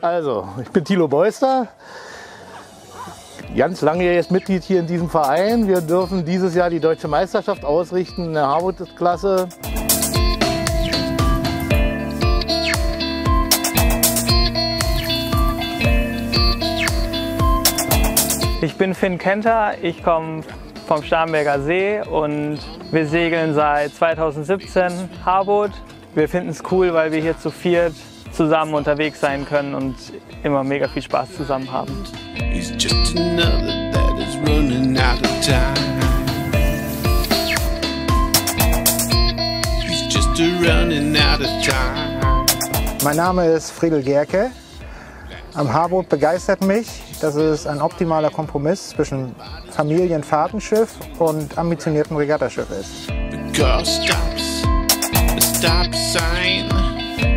Also, ich bin Thilo Beuster, ganz langjähriges Mitglied hier in diesem Verein. Wir dürfen dieses Jahr die deutsche Meisterschaft ausrichten in der Harwood-Klasse. Ich bin Finn Kenter, ich komme vom Starnberger See und wir segeln seit 2017 Harboot. Wir finden es cool, weil wir hier zu viert zusammen unterwegs sein können und immer mega viel Spaß zusammen haben. Mein Name ist Friedel Gerke. Am Haarboot begeistert mich, dass es ein optimaler Kompromiss zwischen Familienfahrtenschiff und ambitioniertem Regattaschiff ist. Stop sign.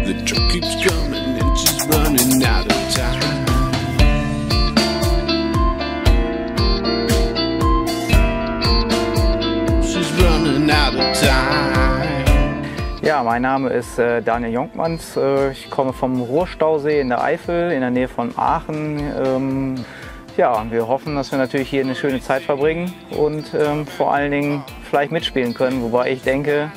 The truck keeps coming and she's running out of time. Ja, mein Name ist äh, Daniel Jonkmanns. Äh, ich komme vom Ruhrstausee in der Eifel, in der Nähe von Aachen. Ähm, ja, wir hoffen, dass wir natürlich hier eine schöne Zeit verbringen und ähm, vor allen Dingen vielleicht mitspielen können. Wobei ich denke,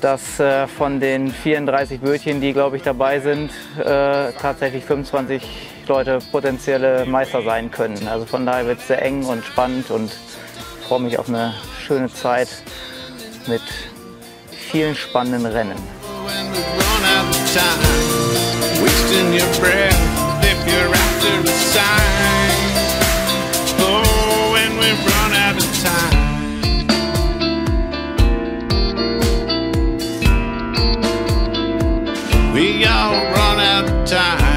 dass äh, von den 34 Bötchen, die glaube ich dabei sind, äh, tatsächlich 25 Leute potenzielle Meister sein können. Also von daher wird es sehr eng und spannend und freue mich auf eine schöne Zeit mit vielen spannenden Rennen. All run out of time.